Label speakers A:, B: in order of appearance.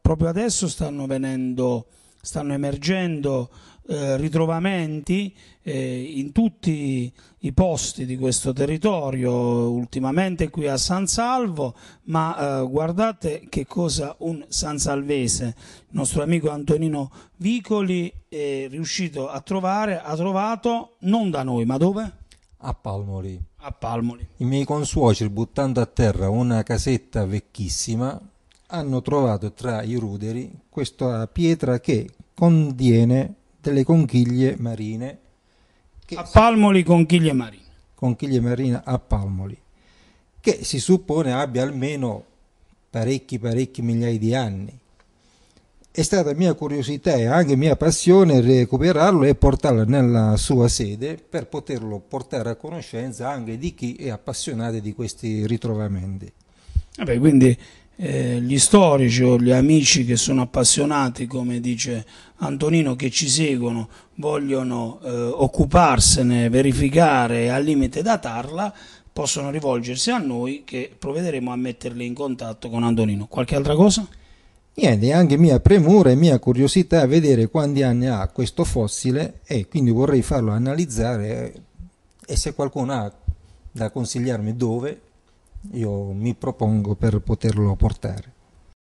A: proprio adesso stanno venendo, stanno emergendo eh, ritrovamenti eh, in tutti i posti di questo territorio, ultimamente qui a San Salvo, ma eh, guardate che cosa un sansalvese, il nostro amico Antonino Vicoli, è riuscito a trovare, ha trovato non da noi, ma dove?
B: A Palmoli.
A: A Palmoli.
B: I miei consuoceri, buttando a terra una casetta vecchissima, hanno trovato tra i ruderi questa pietra che contiene delle conchiglie marine.
A: a Palmoli conchiglie marine.
B: Conchiglie marine a Palmoli, che si suppone abbia almeno parecchi parecchi migliaia di anni. È stata mia curiosità e anche mia passione recuperarlo e portarlo nella sua sede per poterlo portare a conoscenza anche di chi è appassionato di questi ritrovamenti.
A: Vabbè, quindi eh, gli storici o gli amici che sono appassionati, come dice Antonino, che ci seguono, vogliono eh, occuparsene, verificare e al limite datarla, possono rivolgersi a noi che provvederemo a metterli in contatto con Antonino. Qualche altra cosa?
B: Niente, anche mia premura e mia curiosità a vedere quanti anni ha questo fossile e quindi vorrei farlo analizzare e se qualcuno ha da consigliarmi dove io mi propongo per poterlo portare.